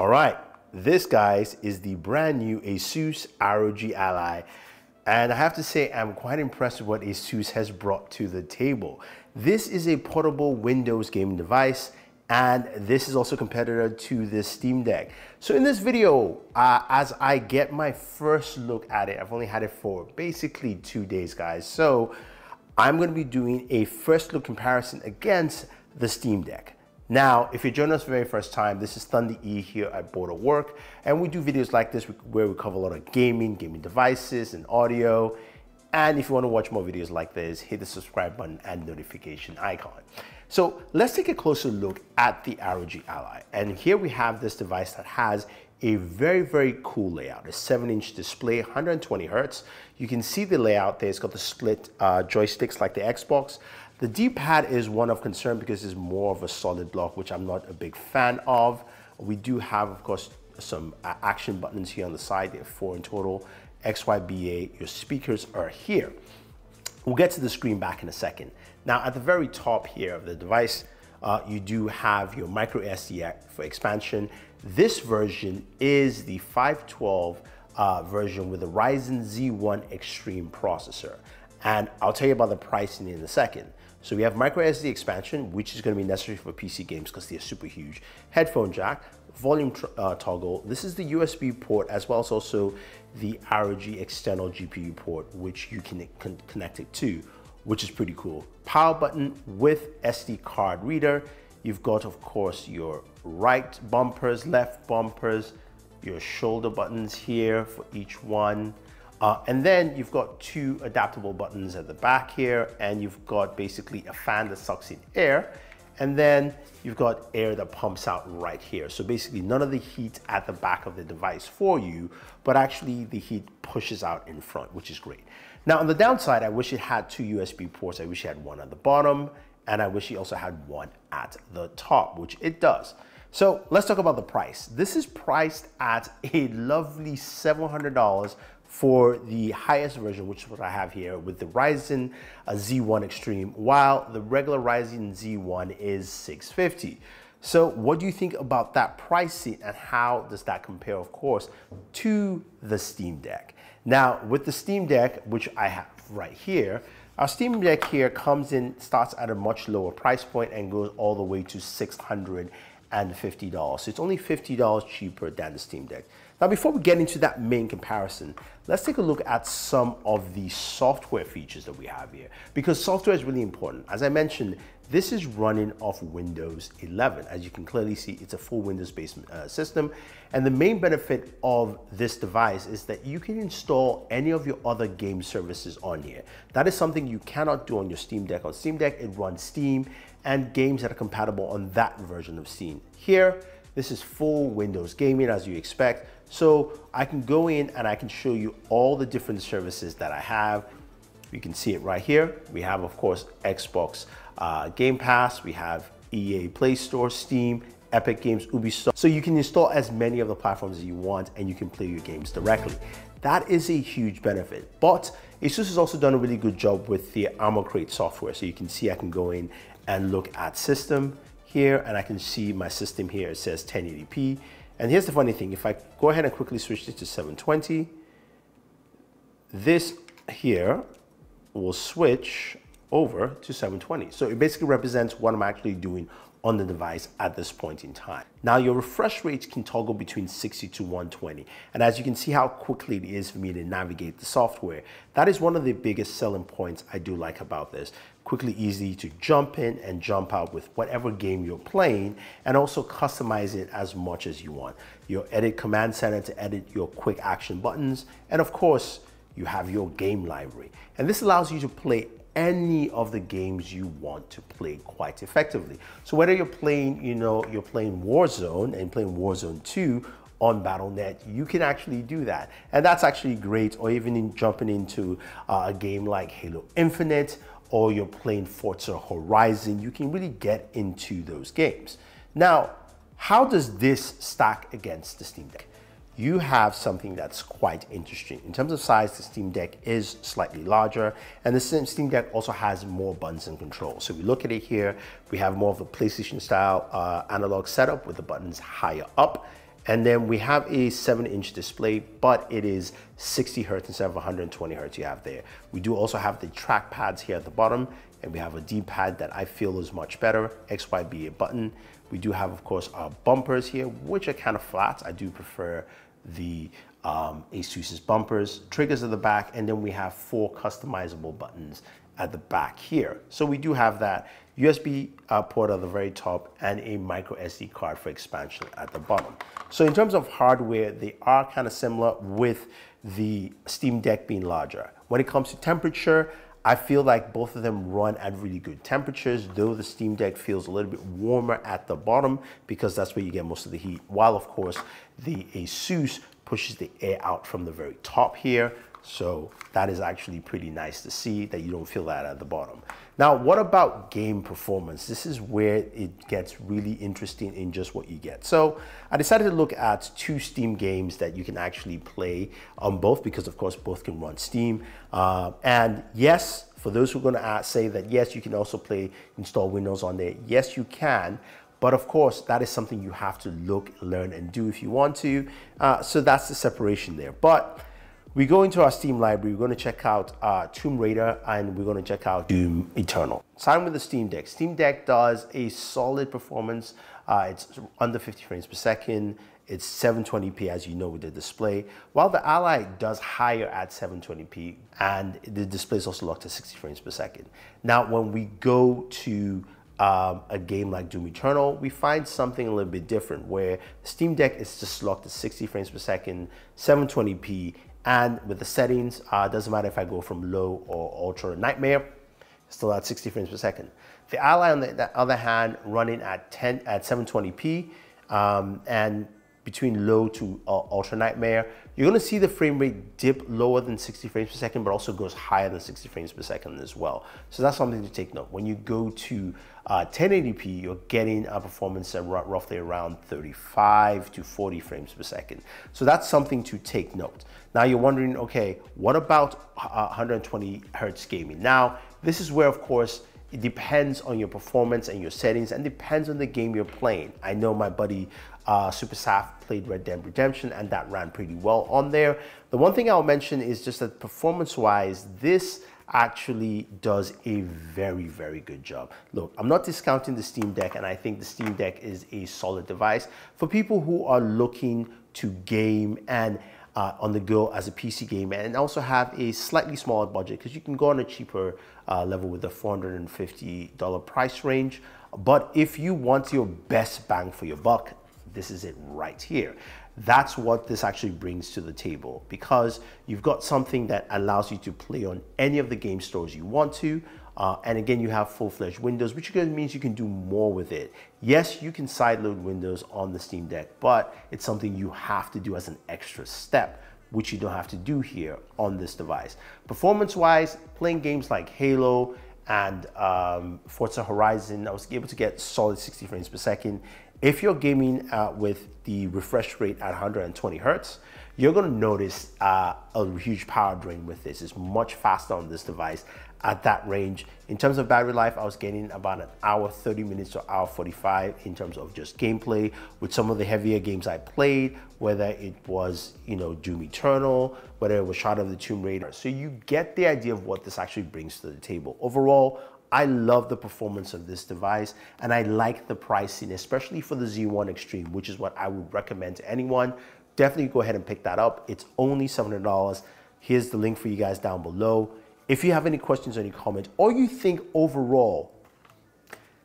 All right, this guys is the brand new Asus ROG Ally. And I have to say, I'm quite impressed with what Asus has brought to the table. This is a portable Windows gaming device and this is also competitor to the Steam Deck. So in this video, uh, as I get my first look at it, I've only had it for basically two days, guys. So I'm gonna be doing a first look comparison against the Steam Deck. Now, if you're joining us for the very first time, this is Thunder E here at BooredAtWork, and we do videos like this where we cover a lot of gaming, gaming devices, and audio. And if you want to watch more videos like this, hit the subscribe button and notification icon. So let's take a closer look at the ROG Ally. And here we have this device that has a very, very cool layout. A 7-inch display, 120 hertz. You can see the layout there. It's got the split uh, joysticks like the Xbox. The D-pad is one of concern because it's more of a solid block, which I'm not a big fan of. We do have, of course, some uh, action buttons here on the side. There are four in total. XYBA, your speakers are here. We'll get to the screen back in a second. Now, at the very top here of the device, uh, you do have your micro SD for expansion. This version is the 512 uh, version with the Ryzen Z1 Extreme processor. And I'll tell you about the pricing in a second. So we have micro SD expansion, which is going to be necessary for PC games because they're super huge. Headphone jack, volume uh, toggle. This is the USB port as well as also the ROG external GPU port, which you can con connect it to, which is pretty cool. Power button with SD card reader. You've got, of course, your right bumpers, left bumpers, your shoulder buttons here for each one. Uh, and then you've got two adaptable buttons at the back here, and you've got basically a fan that sucks in air, and then you've got air that pumps out right here. So basically none of the heat at the back of the device for you, but actually the heat pushes out in front, which is great. Now on the downside, I wish it had two USB ports. I wish it had one at the bottom, and I wish it also had one at the top, which it does. So let's talk about the price. This is priced at a lovely $700 for the highest version, which is what I have here with the Ryzen uh, Z1 Extreme, while the regular Ryzen Z1 is 650. So what do you think about that pricing and how does that compare, of course, to the Steam Deck? Now, with the Steam Deck, which I have right here, our Steam Deck here comes in, starts at a much lower price point and goes all the way to $650. So it's only $50 cheaper than the Steam Deck. Now, before we get into that main comparison, let's take a look at some of the software features that we have here, because software is really important. As I mentioned, this is running off Windows 11. As you can clearly see, it's a full Windows-based uh, system. And the main benefit of this device is that you can install any of your other game services on here. That is something you cannot do on your Steam Deck. On Steam Deck, it runs Steam and games that are compatible on that version of Steam. Here, this is full Windows gaming as you expect. So I can go in and I can show you all the different services that I have. You can see it right here. We have, of course, Xbox uh, Game Pass. We have EA Play Store, Steam, Epic Games, Ubisoft. So you can install as many of the platforms as you want and you can play your games directly. That is a huge benefit. But ASUS has also done a really good job with the Armoury Crate software. So you can see I can go in and look at system here and I can see my system here. It says 1080p. And here's the funny thing, if I go ahead and quickly switch this to 720, this here will switch over to 720. So it basically represents what I'm actually doing on the device at this point in time. Now your refresh rate can toggle between 60 to 120. And as you can see how quickly it is for me to navigate the software, that is one of the biggest selling points I do like about this. Quickly, easy to jump in and jump out with whatever game you're playing and also customize it as much as you want. Your edit command center to edit your quick action buttons. And of course, you have your game library. And this allows you to play any of the games you want to play quite effectively. So whether you're playing, you know, you're playing Warzone and playing Warzone 2 on Battle.net, you can actually do that. And that's actually great, or even in jumping into uh, a game like Halo Infinite, or you're playing Forza Horizon, you can really get into those games. Now, how does this stack against the Steam Deck? You have something that's quite interesting. In terms of size, the Steam Deck is slightly larger, and the Steam Deck also has more buttons and controls. So we look at it here, we have more of a PlayStation style uh, analog setup with the buttons higher up, And then we have a seven inch display, but it is 60 hertz instead of 120 hertz you have there. We do also have the track pads here at the bottom, and we have a D-pad that I feel is much better, XYB button. We do have, of course, our bumpers here, which are kind of flat. I do prefer the um, ASUS's bumpers, triggers at the back, and then we have four customizable buttons at the back here. So we do have that USB uh, port at the very top and a micro SD card for expansion at the bottom. So in terms of hardware, they are kind of similar with the Steam Deck being larger. When it comes to temperature, I feel like both of them run at really good temperatures, though the Steam Deck feels a little bit warmer at the bottom because that's where you get most of the heat. While of course the Asus pushes the air out from the very top here. So that is actually pretty nice to see that you don't feel that at the bottom. Now, what about game performance? This is where it gets really interesting in just what you get. So I decided to look at two Steam games that you can actually play on both because of course both can run Steam. Uh, and yes, for those who are gonna say that yes, you can also play install Windows on there. Yes, you can. But of course, that is something you have to look, learn, and do if you want to. Uh, so that's the separation there. But we go into our Steam library, we're going to check out uh, Tomb Raider and we're going to check out Doom Eternal. Starting with the Steam Deck. Steam Deck does a solid performance. Uh, it's under 50 frames per second. It's 720p as you know with the display, while the Ally does higher at 720p and the display is also locked at 60 frames per second. Now, when we go to um, a game like Doom Eternal, we find something a little bit different where Steam Deck is just locked at 60 frames per second, 720p, and with the settings, uh, doesn't matter if I go from low or ultra nightmare, still at 60 frames per second. The Ally on the, the other hand, running at 10 at 720p um, and between low to uh, ultra nightmare, you're gonna see the frame rate dip lower than 60 frames per second, but also goes higher than 60 frames per second as well. So that's something to take note. When you go to uh, 1080p, you're getting a performance at roughly around 35 to 40 frames per second. So that's something to take note. Now you're wondering, okay, what about uh, 120 hertz gaming? Now, this is where, of course, it depends on your performance and your settings and depends on the game you're playing. I know my buddy uh, SuperSaf played Red Dead Redemption and that ran pretty well on there. The one thing I'll mention is just that performance wise, this actually does a very, very good job. Look, I'm not discounting the Steam Deck and I think the Steam Deck is a solid device for people who are looking to game and uh, on the go as a PC game and also have a slightly smaller budget because you can go on a cheaper uh, level with the $450 price range. But if you want your best bang for your buck, this is it right here. That's what this actually brings to the table because you've got something that allows you to play on any of the game stores you want to. Uh, and again, you have full-fledged Windows, which means you can do more with it. Yes, you can sideload Windows on the Steam Deck, but it's something you have to do as an extra step, which you don't have to do here on this device. Performance-wise, playing games like Halo and um, Forza Horizon, I was able to get solid 60 frames per second. If you're gaming uh, with the refresh rate at 120 hertz, you're gonna notice uh, a huge power drain with this. It's much faster on this device at that range. In terms of battery life, I was getting about an hour 30 minutes to hour 45 in terms of just gameplay with some of the heavier games I played, whether it was, you know, Doom Eternal, whether it was Shadow of the Tomb Raider. So you get the idea of what this actually brings to the table. Overall, I love the performance of this device and I like the pricing, especially for the Z1 Extreme, which is what I would recommend to anyone. Definitely go ahead and pick that up. It's only $700. Here's the link for you guys down below. If you have any questions or any comments, or you think overall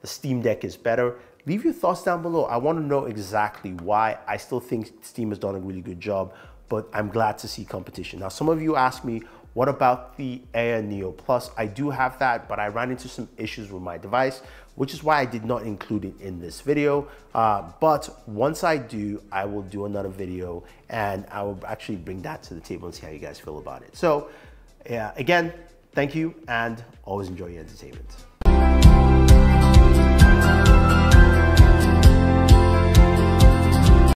the Steam Deck is better, leave your thoughts down below. I want to know exactly why. I still think Steam has done a really good job, but I'm glad to see competition. Now, some of you ask me, what about the Air Neo Plus? I do have that, but I ran into some issues with my device, which is why I did not include it in this video. Uh, but once I do, I will do another video and I will actually bring that to the table and see how you guys feel about it. So yeah, again, thank you and always enjoy your entertainment.